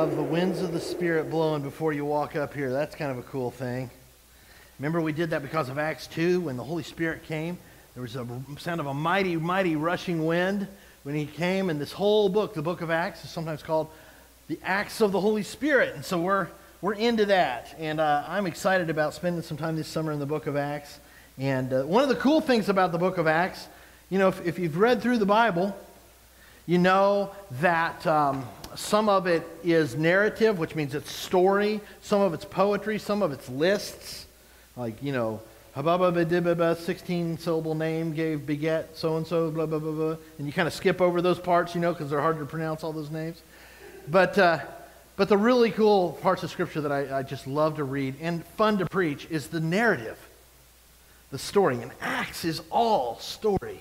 love the winds of the Spirit blowing before you walk up here. That's kind of a cool thing. Remember, we did that because of Acts 2 when the Holy Spirit came. There was a sound of a mighty, mighty rushing wind when he came. And this whole book, the book of Acts, is sometimes called the Acts of the Holy Spirit. And so we're, we're into that. And uh, I'm excited about spending some time this summer in the book of Acts. And uh, one of the cool things about the book of Acts, you know, if, if you've read through the Bible, you know that um, some of it is narrative, which means it's story. Some of it's poetry. Some of it's lists. Like, you know, Hababa 16 syllable name gave beget so and so, blah, blah, blah, blah. And you kind of skip over those parts, you know, because they're hard to pronounce all those names. But, uh, but the really cool parts of Scripture that I, I just love to read and fun to preach is the narrative, the story. And Acts is all story.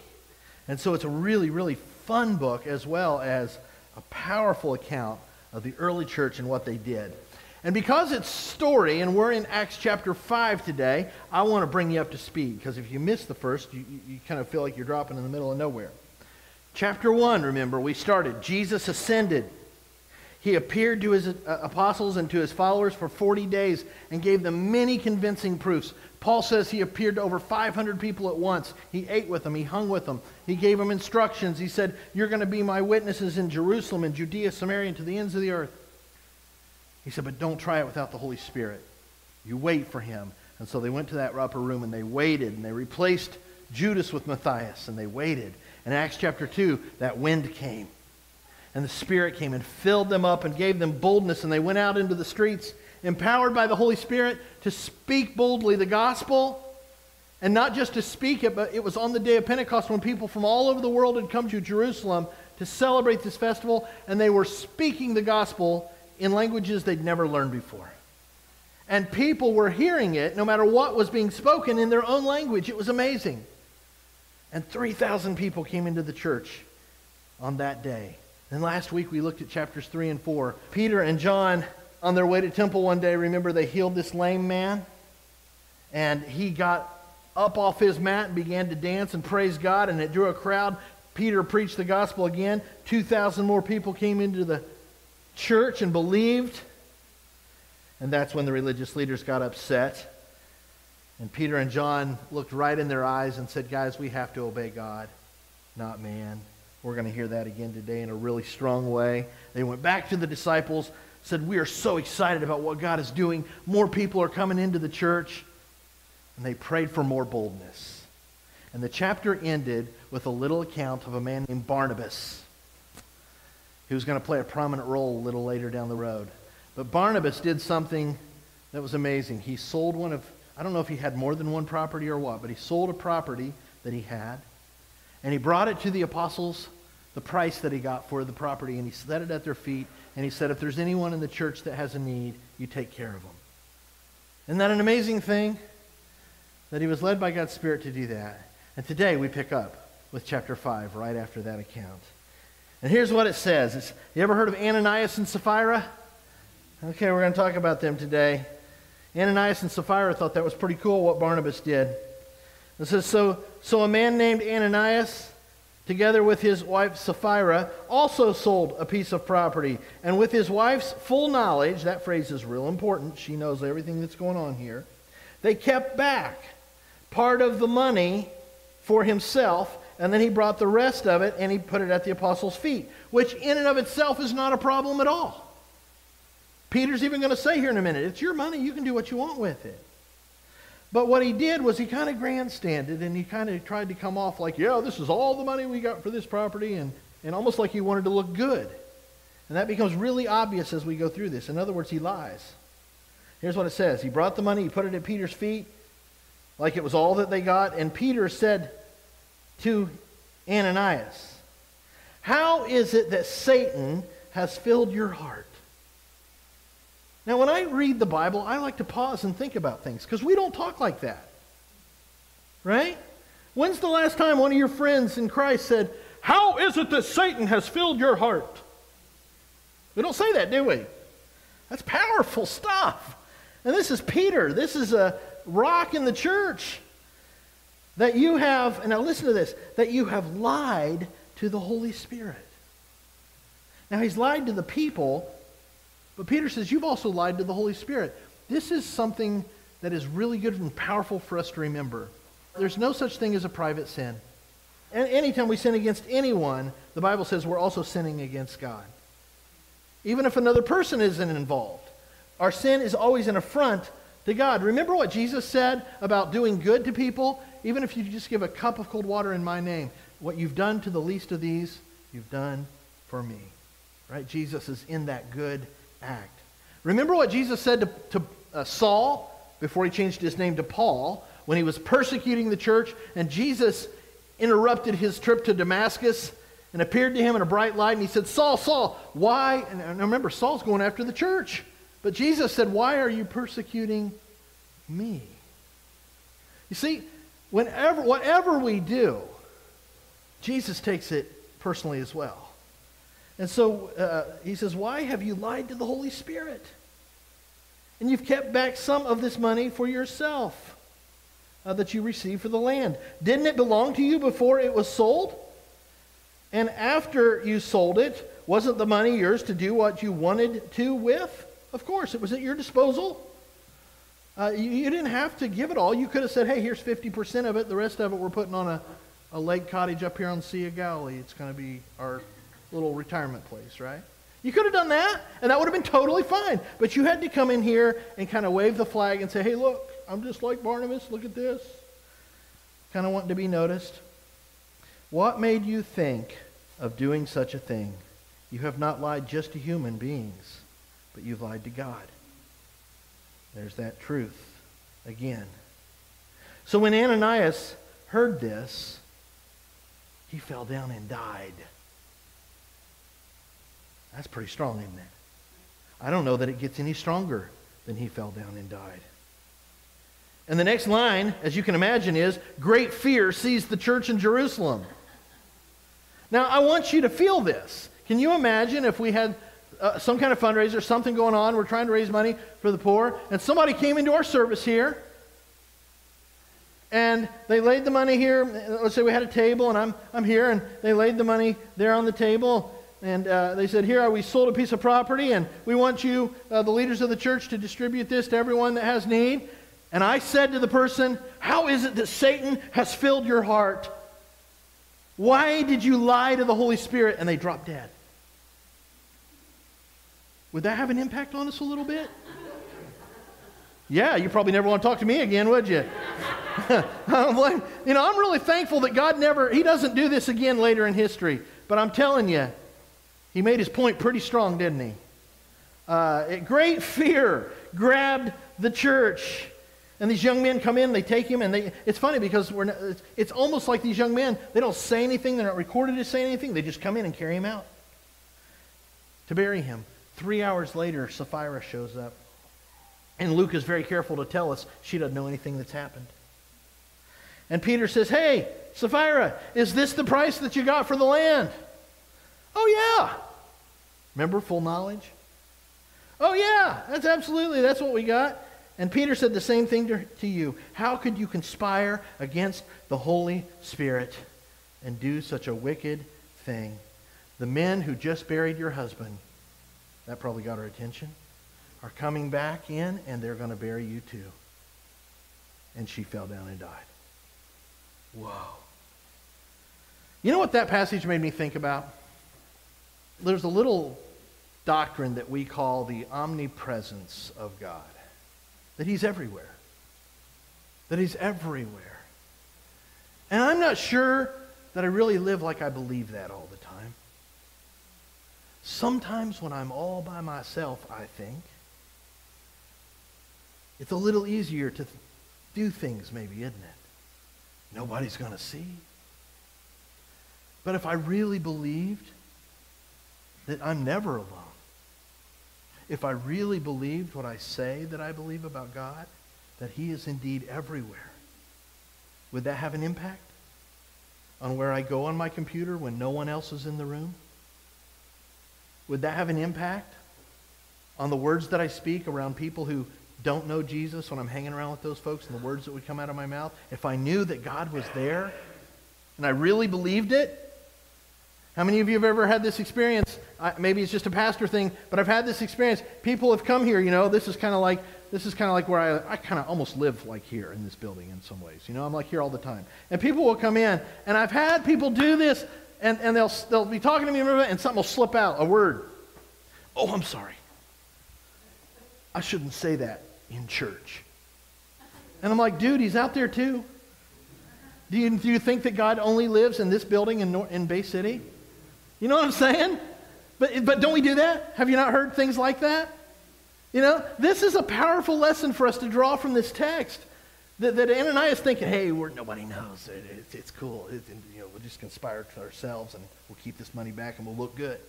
And so it's a really, really fun book as well as a powerful account of the early church and what they did. And because it's story, and we're in Acts chapter 5 today, I want to bring you up to speed because if you miss the first, you, you kind of feel like you're dropping in the middle of nowhere. Chapter 1, remember, we started. Jesus ascended. He appeared to his uh, apostles and to his followers for 40 days and gave them many convincing proofs. Paul says he appeared to over 500 people at once. He ate with them, he hung with them, he gave them instructions. He said, You're going to be my witnesses in Jerusalem and Judea, Samaria, and to the ends of the earth. He said, But don't try it without the Holy Spirit. You wait for him. And so they went to that upper room and they waited and they replaced Judas with Matthias and they waited. In Acts chapter 2, that wind came and the Spirit came and filled them up and gave them boldness and they went out into the streets empowered by the Holy Spirit to speak boldly the gospel. And not just to speak it, but it was on the day of Pentecost when people from all over the world had come to Jerusalem to celebrate this festival, and they were speaking the gospel in languages they'd never learned before. And people were hearing it no matter what was being spoken in their own language. It was amazing. And 3,000 people came into the church on that day. And last week we looked at chapters 3 and 4. Peter and John, on their way to temple one day, remember they healed this lame man? And he got up off his mat and began to dance and praise God, and it drew a crowd. Peter preached the gospel again. 2,000 more people came into the church and believed. And that's when the religious leaders got upset. And Peter and John looked right in their eyes and said, Guys, we have to obey God, not man. We're going to hear that again today in a really strong way. They went back to the disciples, said, We are so excited about what God is doing. More people are coming into the church. And they prayed for more boldness. And the chapter ended with a little account of a man named Barnabas who's going to play a prominent role a little later down the road. But Barnabas did something that was amazing. He sold one of, I don't know if he had more than one property or what, but he sold a property that he had, and he brought it to the apostles, the price that he got for the property, and he set it at their feet, and he said, if there's anyone in the church that has a need, you take care of them. Isn't that an amazing thing? That he was led by God's Spirit to do that. And today we pick up with chapter 5, right after that account. And here's what it says. It's, you ever heard of Ananias and Sapphira? Okay, we're going to talk about them today. Ananias and Sapphira thought that was pretty cool what Barnabas did. It says, so, so a man named Ananias, together with his wife Sapphira, also sold a piece of property. And with his wife's full knowledge, that phrase is real important, she knows everything that's going on here, they kept back part of the money for himself and then he brought the rest of it and he put it at the apostles' feet, which in and of itself is not a problem at all. Peter's even going to say here in a minute, it's your money, you can do what you want with it. But what he did was he kind of grandstanded and he kind of tried to come off like, yeah, this is all the money we got for this property, and, and almost like he wanted to look good. And that becomes really obvious as we go through this. In other words, he lies. Here's what it says He brought the money, he put it at Peter's feet, like it was all that they got, and Peter said, to Ananias. How is it that Satan has filled your heart? Now, when I read the Bible, I like to pause and think about things because we don't talk like that. Right? When's the last time one of your friends in Christ said, How is it that Satan has filled your heart? We don't say that, do we? That's powerful stuff. And this is Peter. This is a rock in the church that you have, and now listen to this, that you have lied to the Holy Spirit. Now, he's lied to the people, But Peter says, You've also lied to the Holy Spirit. This is something that is really good and powerful for us to remember. There's no such thing as a private sin. And anytime we sin against anyone, the Bible says we're also sinning against God. Even if another person isn't involved, our sin is always an affront to God. Remember what Jesus said about doing good to people? Even if you just give a cup of cold water in my name, what you've done to the least of these, you've done for me. Right? Jesus is in that good act. Remember what Jesus said to, to uh, Saul before he changed his name to Paul when he was persecuting the church, and Jesus interrupted his trip to Damascus and appeared to him in a bright light, and he said, Saul, Saul, why? And remember, Saul's going after the church. But Jesus said, Why are you persecuting me? You see, whenever, whatever we do, Jesus takes it personally as well. And so uh, he says, Why have you lied to the Holy Spirit? And you've kept back some of this money for yourself uh, that you received for the land. Didn't it belong to you before it was sold? And after you sold it, wasn't the money yours to do what you wanted to with? Of course, it was at your disposal. Uh, you, you, didn't have to give it all. You could have said, hey, here's 50% of it. The rest of it we're putting on a, a lake cottage up here on Sea of Galilee. It's going to be our little retirement place, right? You could have done that, and that would have been totally fine. But you had to come in here and kind of wave the flag and say, hey, look, I'm just like Barnabas. Look at this. Kind of wanting to be noticed. What made you think of doing such a thing? You have not lied just to human beings, but you've lied to God. There's that truth again. So when Ananias heard this, he fell down and died. That's pretty strong, isn't it? I don't know that it gets any stronger than he fell down and died. And the next line, as you can imagine, is great fear seized the church in Jerusalem. Now, I want you to feel this. Can you imagine if we had uh, some kind of fundraiser, something going on, we're trying to raise money for the poor, and somebody came into our service here, and they laid the money here. Let's say we had a table, and I'm, I'm here, and they laid the money there on the table, and uh, they said, Here, we sold a piece of property, and we want you, uh, the leaders of the church, to distribute this to everyone that has need. And I said to the person, How is it that Satan has filled your heart? Why did you lie to the Holy Spirit? And they dropped dead. Would that have an impact on us a little bit? Yeah, you probably never want to talk to me again, would you? you know, I'm really thankful that God never, He doesn't do this again later in history. But I'm telling you, he made his point pretty strong, didn't he? Uh, great fear grabbed the church. And these young men come in, they take him, and they, it's funny because we're not, it's, it's almost like these young men, they don't say anything, they're not recorded to say anything, they just come in and carry him out to bury him. Three hours later, Sapphira shows up. And Luke is very careful to tell us she doesn't know anything that's happened. And Peter says, Hey, Sapphira, is this the price that you got for the land? Oh, yeah. Remember full knowledge? Oh, yeah, that's absolutely, that's what we got. And Peter said the same thing to, to you. How could you conspire against the Holy Spirit and do such a wicked thing? The men who just buried your husband, that probably got our attention, are coming back in and they're going to bury you too. And she fell down and died. Whoa. You know what that passage made me think about? There's a little doctrine that we call the omnipresence of God, that He's everywhere. That He's everywhere. And I'm not sure that I really live like I believe that all the time. Sometimes when I'm all by myself, I think, it's a little easier to do things, maybe, isn't it? Nobody's going to see. But if I really believed that I'm never alone. If I really believed what I say that I believe about God, that He is indeed everywhere, would that have an impact on where I go on my computer when no one else is in the room? Would that have an impact on the words that I speak around people who don't know Jesus when I'm hanging around with those folks and the words that would come out of my mouth? If I knew that God was there and I really believed it, How many of you have ever had this experience? I, maybe it's just a pastor thing, but I've had this experience. People have come here, you know, this is kind of like this is kind of like where I, I kind of almost live like here in this building in some ways. You know, I'm like here all the time. And people will come in, and I've had people do this, and, and they'll, they'll be talking to me, and something will slip out, a word. Oh, I'm sorry. I shouldn't say that in church. And I'm like, dude, he's out there too. Do you, do you think that God only lives in this building in, in Bay City? You know what I'm saying? But, but don't we do that? Have you not heard things like that? You know, this is a powerful lesson for us to draw from this text. That, that Ananias thinking, hey, we're, nobody knows. It, it, it's cool. It, you know, we'll just conspire to ourselves and we'll keep this money back and we'll look good.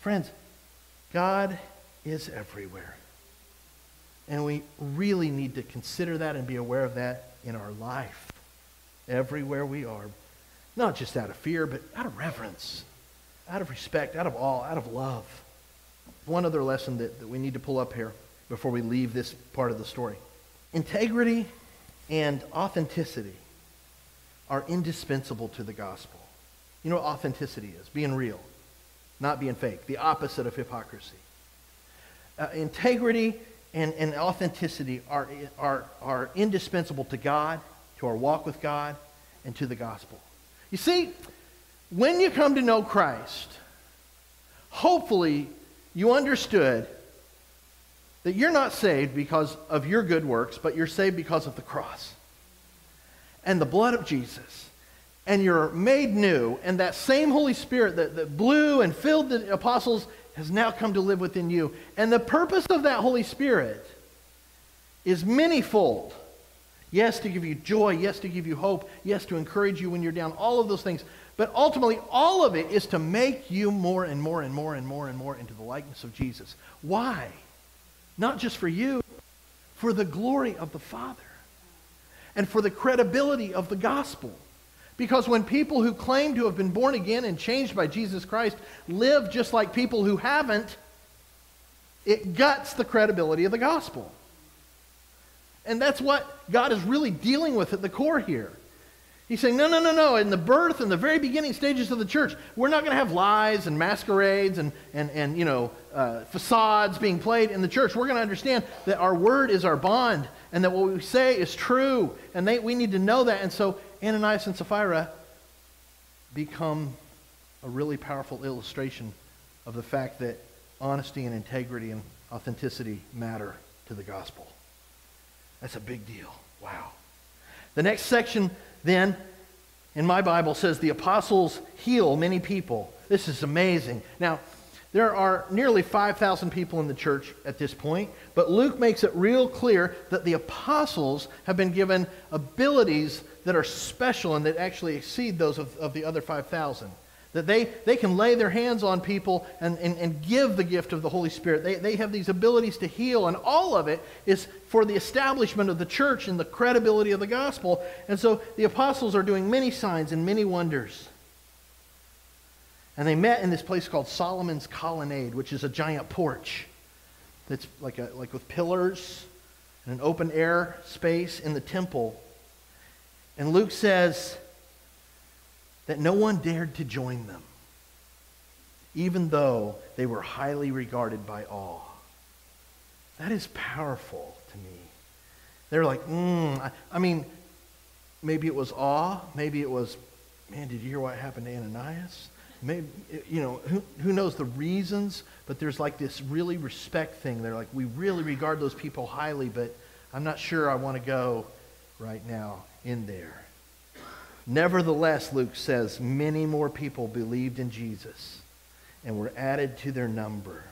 Friends, God is everywhere. And we really need to consider that and be aware of that in our life, everywhere we are. Not just out of fear, but out of reverence, out of respect, out of awe, out of love. One other lesson that, that we need to pull up here before we leave this part of the story integrity and authenticity are indispensable to the gospel. You know what authenticity is? Being real, not being fake, the opposite of hypocrisy. Uh, integrity and, and authenticity are, are, are indispensable to God, to our walk with God, and to the gospel. You see, when you come to know Christ, hopefully you understood that you're not saved because of your good works, but you're saved because of the cross and the blood of Jesus. And you're made new, and that same Holy Spirit that, that blew and filled the apostles has now come to live within you. And the purpose of that Holy Spirit is manyfold. Yes, to give you joy. Yes, to give you hope. Yes, to encourage you when you're down. All of those things. But ultimately, all of it is to make you more and more and more and more and more into the likeness of Jesus. Why? Not just for you, for the glory of the Father and for the credibility of the gospel. Because when people who claim to have been born again and changed by Jesus Christ live just like people who haven't, it guts the credibility of the gospel. And that's what God is really dealing with at the core here. He's saying, no, no, no, no. In the birth and the very beginning stages of the church, we're not going to have lies and masquerades and, and, and you know, uh, facades being played in the church. We're going to understand that our word is our bond and that what we say is true. And they, we need to know that. And so Ananias and Sapphira become a really powerful illustration of the fact that honesty and integrity and authenticity matter to the gospel. That's a big deal. Wow. The next section then in my Bible says the apostles heal many people. This is amazing. Now, there are nearly 5,000 people in the church at this point, but Luke makes it real clear that the apostles have been given abilities that are special and that actually exceed those of, of the other 5,000. That they, they can lay their hands on people and, and, and give the gift of the Holy Spirit. They, they have these abilities to heal, and all of it is for the establishment of the church and the credibility of the gospel. And so the apostles are doing many signs and many wonders. And they met in this place called Solomon's Colonnade, which is a giant porch that's like, a, like with pillars and an open air space in the temple. And Luke says, that no one dared to join them, even though they were highly regarded by all. That is powerful to me. They're like, mm, I, I mean, maybe it was awe. Maybe it was, man, did you hear what happened to Ananias? Maybe, you know, who, who knows the reasons, but there's like this really respect thing. They're like, we really regard those people highly, but I'm not sure I want to go right now in there. Nevertheless, Luke says, many more people believed in Jesus and were added to their number.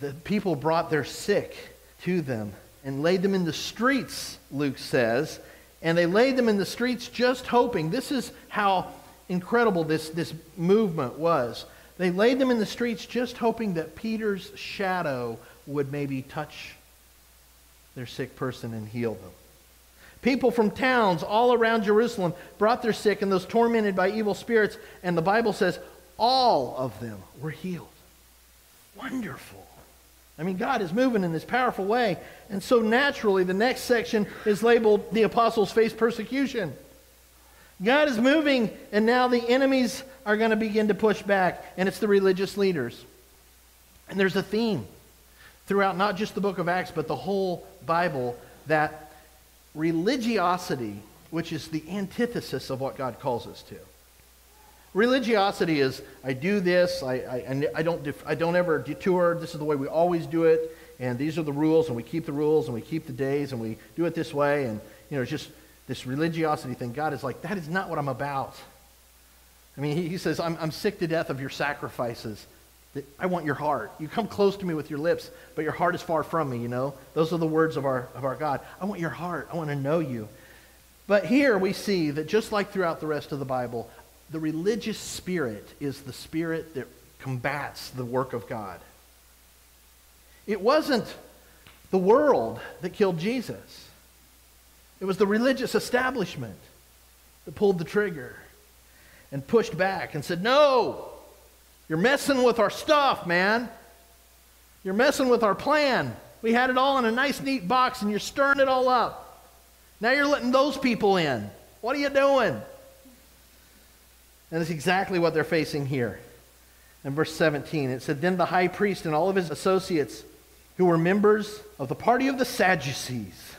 The people brought their sick to them and laid them in the streets, Luke says. And they laid them in the streets just hoping. This is how incredible this, this movement was. They laid them in the streets just hoping that Peter's shadow would maybe touch their sick person and heal them. People from towns all around Jerusalem brought their sick and those tormented by evil spirits, and the Bible says all of them were healed. Wonderful. I mean, God is moving in this powerful way. And so naturally, the next section is labeled The Apostles Face Persecution. God is moving, and now the enemies are going to begin to push back, and it's the religious leaders. And there's a theme throughout not just the book of Acts, but the whole Bible that religiosity, which is the antithesis of what God calls us to. Religiosity is I do this, I, I, I, don't, def, I don't ever detour, this is the way we always do it, and these are the rules, and we keep the rules, and we keep the days, and we do it this way, and you know, it's just this religiosity thing. God is like, that is not what I'm about. I mean, he, he says, I'm, I'm sick to death of your sacrifices. I want your heart. You come close to me with your lips, but your heart is far from me, you know? Those are the words of our, of our God. I want your heart. I want to know you. But here we see that just like throughout the rest of the Bible, the religious spirit is the spirit that combats the work of God. It wasn't the world that killed Jesus. It was the religious establishment that pulled the trigger and pushed back and said, No, you're messing with our stuff, man. You're messing with our plan. We had it all in a nice, neat box, and you're stirring it all up. Now you're letting those people in. What are you doing? And that's exactly what they're facing here. In verse 17, it said, Then the high priest and all of his associates, who were members of the party of the Sadducees,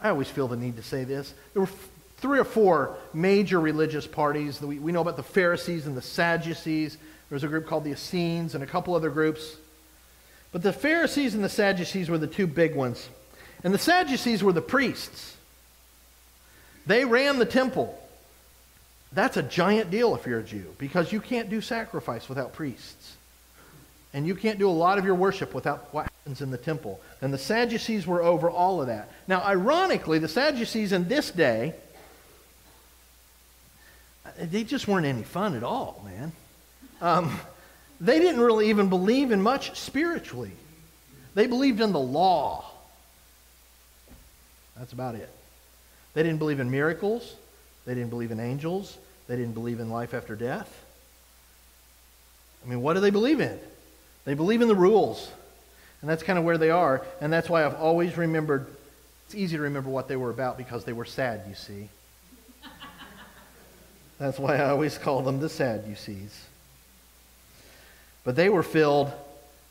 I always feel the need to say this. There were three or four major religious parties. We, we know about the Pharisees and the Sadducees. There was a group called the Essenes and a couple other groups. But the Pharisees and the Sadducees were the two big ones. And the Sadducees were the priests. They ran the temple. That's a giant deal if you're a Jew because you can't do sacrifice without priests. And you can't do a lot of your worship without what happens in the temple. And the Sadducees were over all of that. Now, ironically, the Sadducees in this day, they just weren't any fun at all, man. Um, they didn't really even believe in much spiritually. They believed in the law. That's about it. They didn't believe in miracles. They didn't believe in angels. They didn't believe in life after death. I mean, what do they believe in? They believe in the rules. And that's kind of where they are. And that's why I've always remembered, it's easy to remember what they were about because they were sad, you see. that's why I always call them the sad, you sees. But they were filled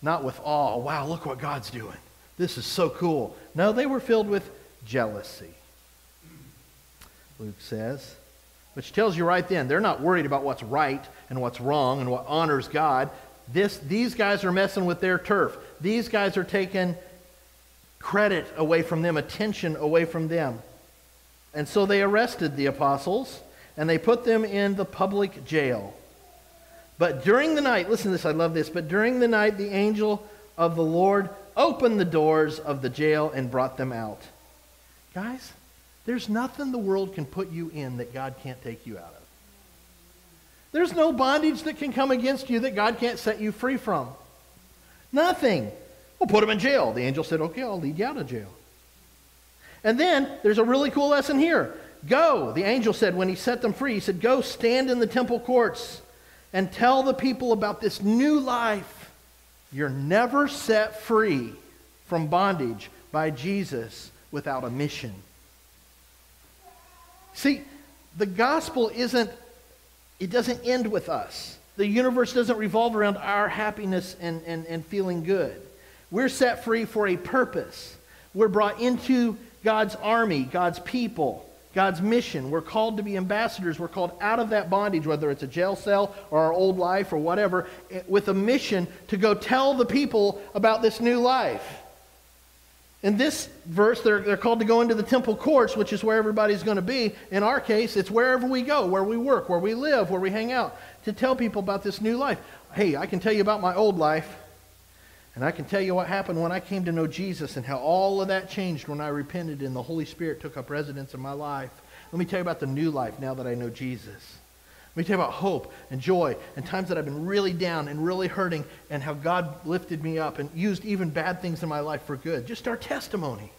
not with awe, wow, look what God's doing. This is so cool. No, they were filled with jealousy. Luke says, which tells you right then, they're not worried about what's right and what's wrong and what honors God. This, these guys are messing with their turf. These guys are taking credit away from them, attention away from them. And so they arrested the apostles and they put them in the public jail. But during the night, listen to this, I love this. But during the night, the angel of the Lord opened the doors of the jail and brought them out. Guys, there's nothing the world can put you in that God can't take you out of. There's no bondage that can come against you that God can't set you free from. Nothing. We'll put him in jail. The angel said, Okay, I'll lead you out of jail. And then there's a really cool lesson here. Go, the angel said when he set them free, he said, Go stand in the temple courts and tell the people about this new life. You're never set free from bondage by Jesus without a mission. See, the gospel isn't, it doesn't end with us. The universe doesn't revolve around our happiness and, and, and feeling good. We're set free for a purpose. We're brought into God's army, God's people. God's mission. We're called to be ambassadors. We're called out of that bondage, whether it's a jail cell or our old life or whatever, eh, with a mission to go tell the people about this new life. In this verse, they're, they're called to go into the temple courts, which is where everybody's going to be. In our case, it's wherever we go, where we work, where we live, where we hang out, to tell people about this new life. Hey, I can tell you about my old life. And I can tell you what happened when I came to know Jesus and how all of that changed when I repented and the Holy Spirit took up residence in my life. Let me tell you about the new life now that I know Jesus. Let me tell you about hope and joy and times that I've been really down and really hurting and how God lifted me up and used even bad things in my life for good. Just our testimony.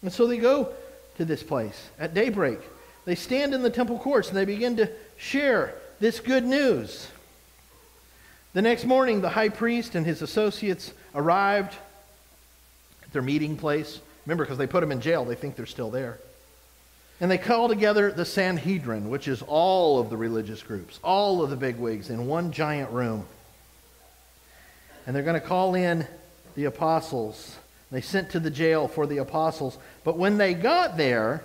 And so they go to this place at daybreak. They stand in the temple courts and they begin to share this good news. The next morning, the high priest and his associates arrived at their meeting place. Remember, because they put them in jail, they think they're still there. And they call together the Sanhedrin, which is all of the religious groups, all of the bigwigs in one giant room. And they're going to call in the apostles. They sent to the jail for the apostles. But when they got there,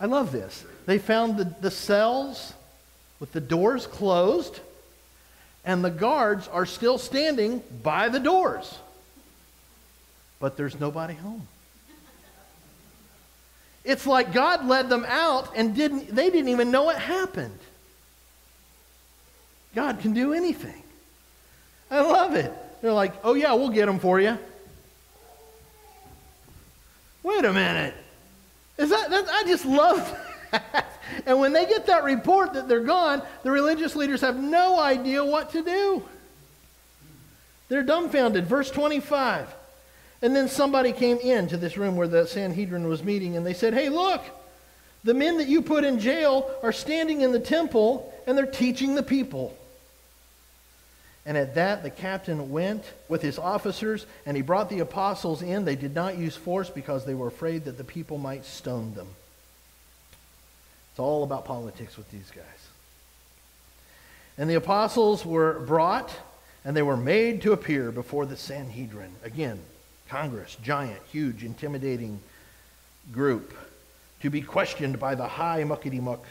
I love this. They found the, the cells with the doors closed, and the guards are still standing by the doors. But there's nobody home. It's like God led them out and didn't, they didn't even know it happened. God can do anything. I love it. They're like, oh, yeah, we'll get them for you. Wait a minute. Is that, that I just love that. And when they get that report that they're gone, the religious leaders have no idea what to do. They're dumbfounded. Verse 25. And then somebody came into this room where the Sanhedrin was meeting, and they said, Hey, look, the men that you put in jail are standing in the temple and they're teaching the people. And at that, the captain went with his officers and he brought the apostles in. They did not use force because they were afraid that the people might stone them. It's all about politics with these guys. And the apostles were brought and they were made to appear before the Sanhedrin. Again, Congress, giant, huge, intimidating group, to be questioned by the high muckety muck.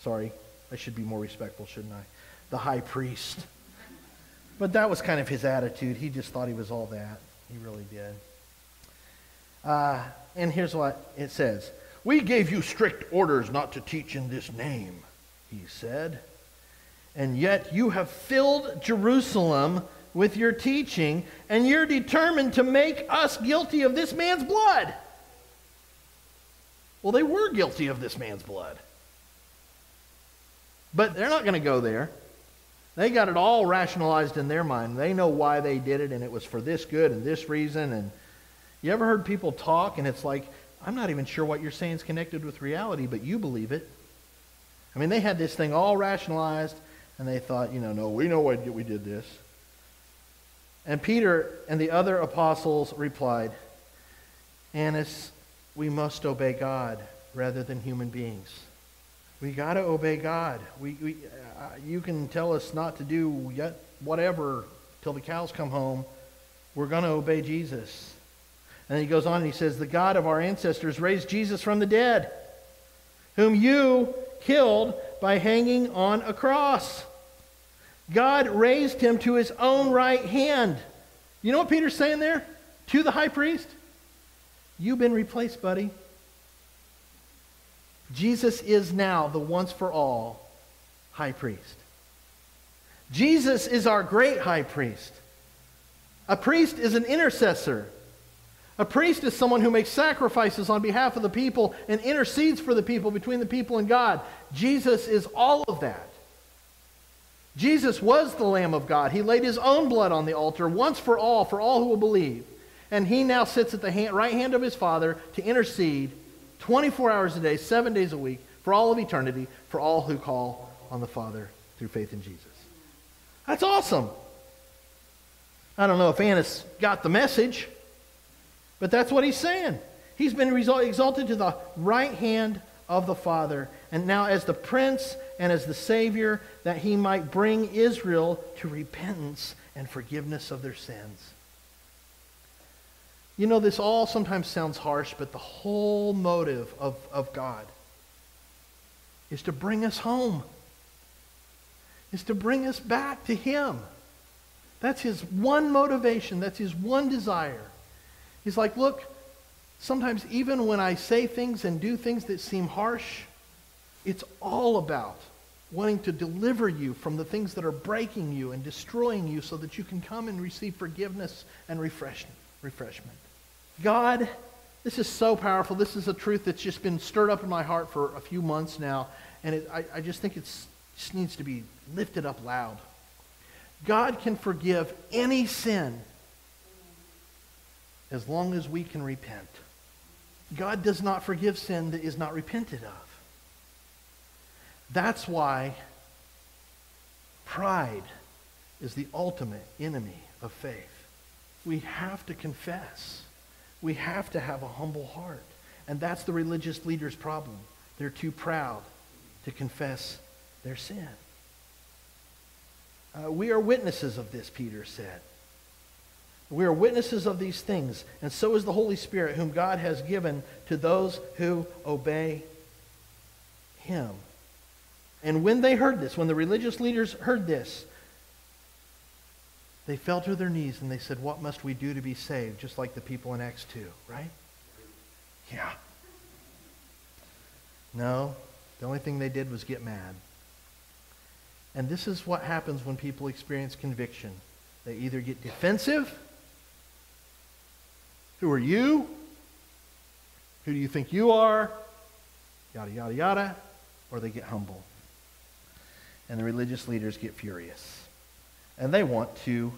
Sorry, I should be more respectful, shouldn't I? The high priest. But that was kind of his attitude. He just thought he was all that. He really did. Uh, and here's what it says We gave you strict orders not to teach in this name, he said. And yet you have filled Jerusalem with your teaching, and you're determined to make us guilty of this man's blood. Well, they were guilty of this man's blood. But they're not going to go there. They got it all rationalized in their mind. They know why they did it, and it was for this good and this reason. And you ever heard people talk, and it's like, I'm not even sure what you're saying is connected with reality, but you believe it. I mean, they had this thing all rationalized, and they thought, you know, no, we know why we did this. And Peter and the other apostles replied, Annas, we must obey God rather than human beings. We got to obey God. We, we, uh, you can tell us not to do yet whatever till the cows come home. We're going to obey Jesus. And he goes on and he says, The God of our ancestors raised Jesus from the dead, whom you killed by hanging on a cross. God raised him to his own right hand. You know what Peter's saying there? To the high priest? You've been replaced, buddy. Jesus is now the once for all high priest. Jesus is our great high priest. A priest is an intercessor. A priest is someone who makes sacrifices on behalf of the people and intercedes for the people between the people and God. Jesus is all of that. Jesus was the Lamb of God. He laid his own blood on the altar once for all, for all who will believe. And he now sits at the hand, right hand of his Father to intercede 24 hours a day, seven days a week, for all of eternity, for all who call on the Father through faith in Jesus. That's awesome. I don't know if Annas got the message, but that's what he's saying. He's been exalted to the right hand of the Father, and now as the Prince and as the Savior, that he might bring Israel to repentance and forgiveness of their sins. You know, this all sometimes sounds harsh, but the whole motive of, of God is to bring us home, is to bring us back to Him. That's His one motivation, that's His one desire. He's like, look, sometimes even when I say things and do things that seem harsh, it's all about wanting to deliver you from the things that are breaking you and destroying you so that you can come and receive forgiveness and refreshment. God, this is so powerful. This is a truth that's just been stirred up in my heart for a few months now, and it, I, I just think it just needs to be lifted up loud. God can forgive any sin as long as we can repent. God does not forgive sin that is not repented of. That's why pride is the ultimate enemy of faith. We have to confess. We have to have a humble heart. And that's the religious leaders' problem. They're too proud to confess their sin. Uh, we are witnesses of this, Peter said. We are witnesses of these things, and so is the Holy Spirit, whom God has given to those who obey him. And when they heard this, when the religious leaders heard this, they fell to their knees and they said, What must we do to be saved? Just like the people in Acts 2, right? Yeah. No, the only thing they did was get mad. And this is what happens when people experience conviction. They either get defensive. Who are you? Who do you think you are? Yada, yada, yada. Or they get humble. And the religious leaders get furious. And they want to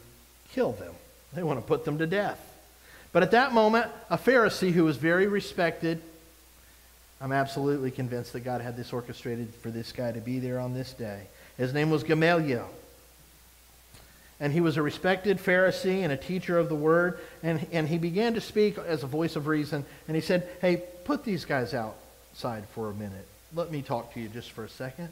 kill them, they want to put them to death. But at that moment, a Pharisee who was very respected, I'm absolutely convinced that God had this orchestrated for this guy to be there on this day. His name was Gamaliel. And he was a respected Pharisee and a teacher of the word. And, and he began to speak as a voice of reason. And he said, Hey, put these guys outside for a minute. Let me talk to you just for a second.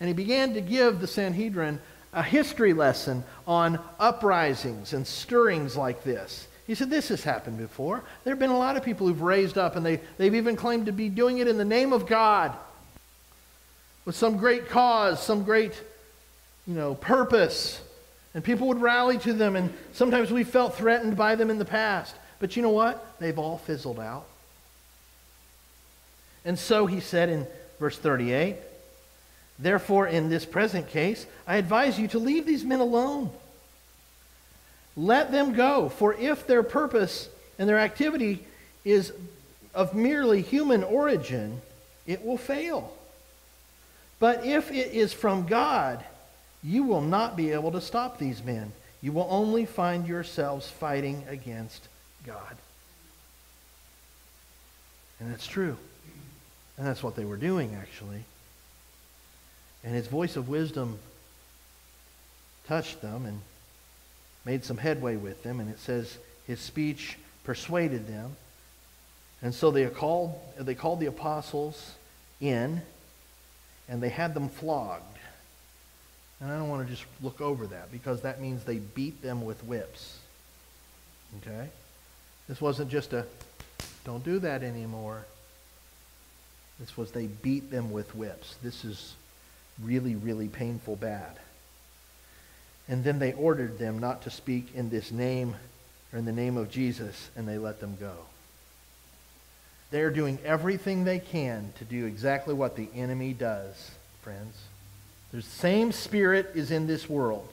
And he began to give the Sanhedrin a history lesson on uprisings and stirrings like this. He said, This has happened before. There have been a lot of people who've raised up, and they, they've even claimed to be doing it in the name of God with some great cause, some great, you know, purpose. And people would rally to them, and sometimes we felt threatened by them in the past. But you know what? They've all fizzled out. And so he said in verse 38 Therefore, in this present case, I advise you to leave these men alone. Let them go, for if their purpose and their activity is of merely human origin, it will fail. But if it is from God, you will not be able to stop these men. You will only find yourselves fighting against God. And that's true. And that's what they were doing, actually. And his voice of wisdom touched them and made some headway with them. And it says his speech persuaded them. And so they called, they called the apostles in and they had them flogged. And I don't want to just look over that because that means they beat them with whips. Okay? This wasn't just a don't do that anymore. This was they beat them with whips. This is really, really painful bad. And then they ordered them not to speak in this name or in the name of Jesus, and they let them go. They're doing everything they can to do exactly what the enemy does, friends. The same spirit is in this world.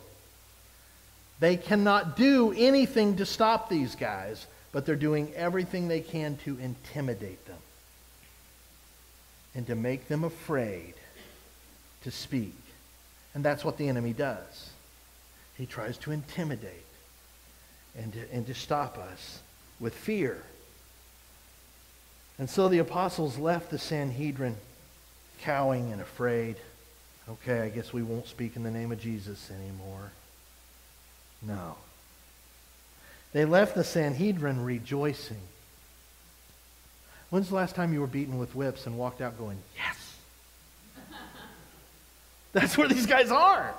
They cannot do anything to stop these guys, but they're doing everything they can to intimidate them and to make them afraid to speak. And that's what the enemy does. He tries to intimidate and to, and to stop us with fear. And so the apostles left the Sanhedrin cowing and afraid. Okay, I guess we won't speak in the name of Jesus anymore. No. They left the Sanhedrin rejoicing. When's the last time you were beaten with whips and walked out going, Yes? That's where these guys are.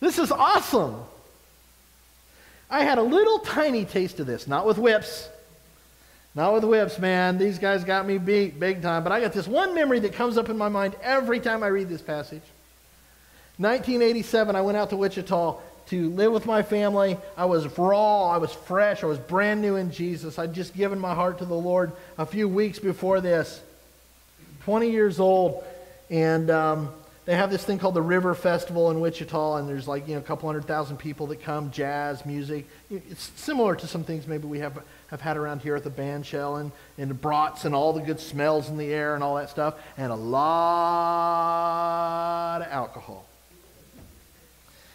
This is awesome. I had a little tiny taste of this, not with whips, not with whips, man. These guys got me beat big time. But I got this one memory that comes up in my mind every time I read this passage. 1987, I went out to Wichita to live with my family. I was raw, I was fresh, I was brand new in Jesus. I'd just given my heart to the Lord a few weeks before this. 20 years old, and um, they have this thing called the River Festival in Wichita, and there's like you know a couple hundred thousand people that come, jazz, music. It's similar to some things maybe we have have had around here at the bandshell and and the brats and all the good smells in the air and all that stuff, and a lot of alcohol.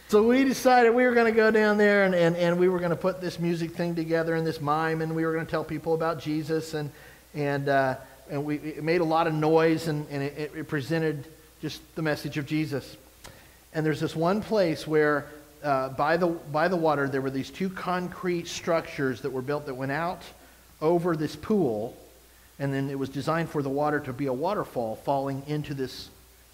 So we decided we were going to go down there and, and, and we were going to put this music thing together and this mime, and we were going to tell people about Jesus, and and uh, and we it made a lot of noise, and, and it, it presented just the message of Jesus. And there's this one place where uh, by, the, by the water there were these two concrete structures that were built that went out over this pool. And then it was designed for the water to be a waterfall falling into this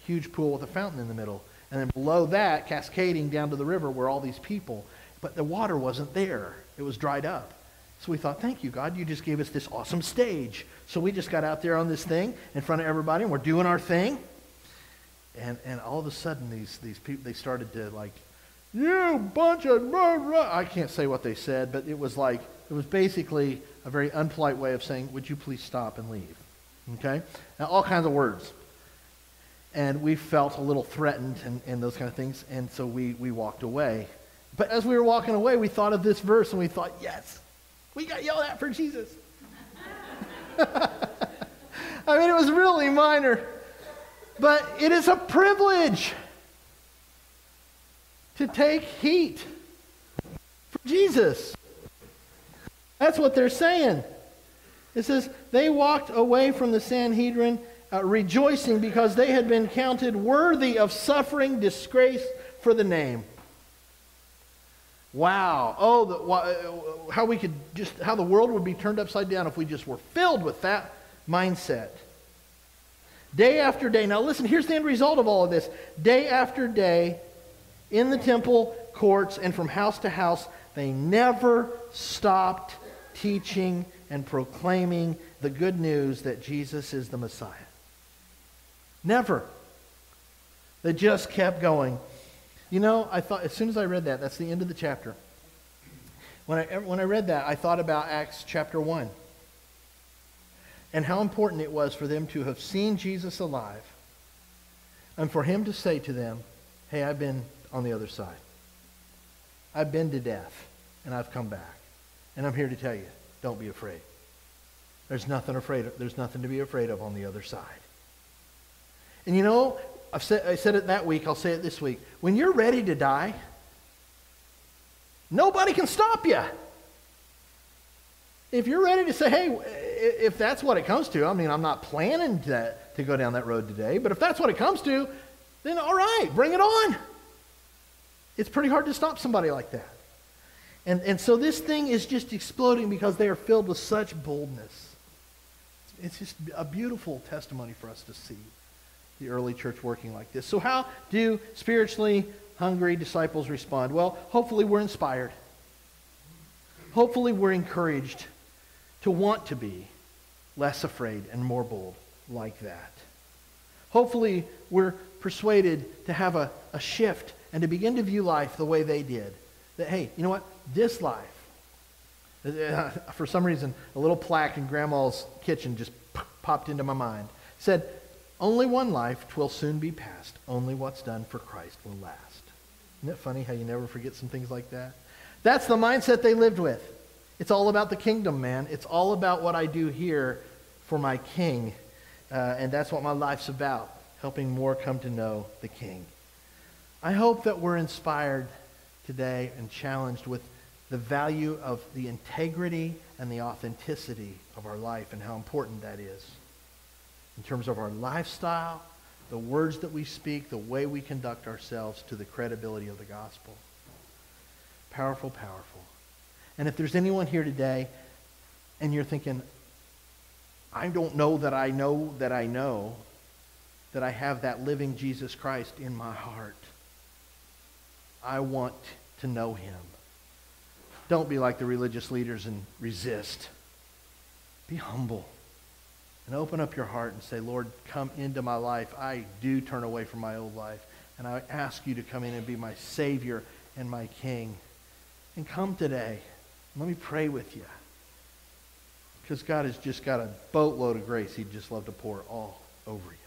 huge pool with a fountain in the middle. And then below that, cascading down to the river were all these people. But the water wasn't there, it was dried up. So we thought, thank you, God. You just gave us this awesome stage. So we just got out there on this thing in front of everybody, and we're doing our thing. And, and all of a sudden, these, these people, they started to like, you bunch of. I can't say what they said, but it was like, it was basically a very unpolite way of saying, would you please stop and leave? Okay? Now, all kinds of words. And we felt a little threatened and, and those kind of things, and so we, we walked away. But as we were walking away, we thought of this verse and we thought, yes, we got yelled at for Jesus. I mean, it was really minor, but it is a privilege to take heat for Jesus. That's what they're saying. It says, they walked away from the Sanhedrin uh, rejoicing because they had been counted worthy of suffering disgrace for the name. Wow. Oh, the, uh, how we could just, how the world would be turned upside down if we just were filled with that mindset. Day after day. Now, listen, here's the end result of all of this. Day after day, in the temple courts and from house to house, they never stopped teaching and proclaiming the good news that Jesus is the Messiah. Never. They just kept going. You know, I thought as soon as I read that, that's the end of the chapter. When I, when I read that, I thought about Acts chapter 1 and how important it was for them to have seen Jesus alive and for him to say to them, Hey, I've been on the other side. I've been to death and I've come back. And I'm here to tell you, don't be afraid. There's nothing afraid of, there's nothing to be afraid of on the other side. And you know, I've said, I said it that week, I'll say it this week. When you're ready to die, nobody can stop you. If you're ready to say, hey, if that's what it comes to, I mean, I'm not planning to, to go down that road today, but if that's what it comes to, then all right, bring it on. It's pretty hard to stop somebody like that. And, and so this thing is just exploding because they are filled with such boldness. It's just a beautiful testimony for us to see the early church working like this. So, how do spiritually hungry disciples respond? Well, hopefully, we're inspired. Hopefully, we're encouraged to want to be less afraid and more bold like that. Hopefully, we're persuaded to have a, a shift and to begin to view life the way they did. That, hey, you know what? This life, for some reason, a little plaque in grandma's kitchen just popped into my mind. Said, only one life, twill soon be past. Only what's done for Christ will last. Isn't it funny how you never forget some things like that? That's the mindset they lived with. It's all about the kingdom, man. It's all about what I do here for my king. Uh, and that's what my life's about, helping more come to know the king. I hope that we're inspired today and challenged with the value of the integrity and the authenticity of our life and how important that is in terms of our lifestyle, the words that we speak, the way we conduct ourselves to the credibility of the gospel. Powerful, powerful. And if there's anyone here today and you're thinking, I don't know that I know that I know that I have that living Jesus Christ in my heart. I want to know him. Don't be like the religious leaders and resist. Be humble and open up your heart and say, Lord, come into my life. I do turn away from my old life. And I ask you to come in and be my Savior and my King. And come today. Let me pray with you. Because God has just got a boatload of grace He'd just love to pour all over you.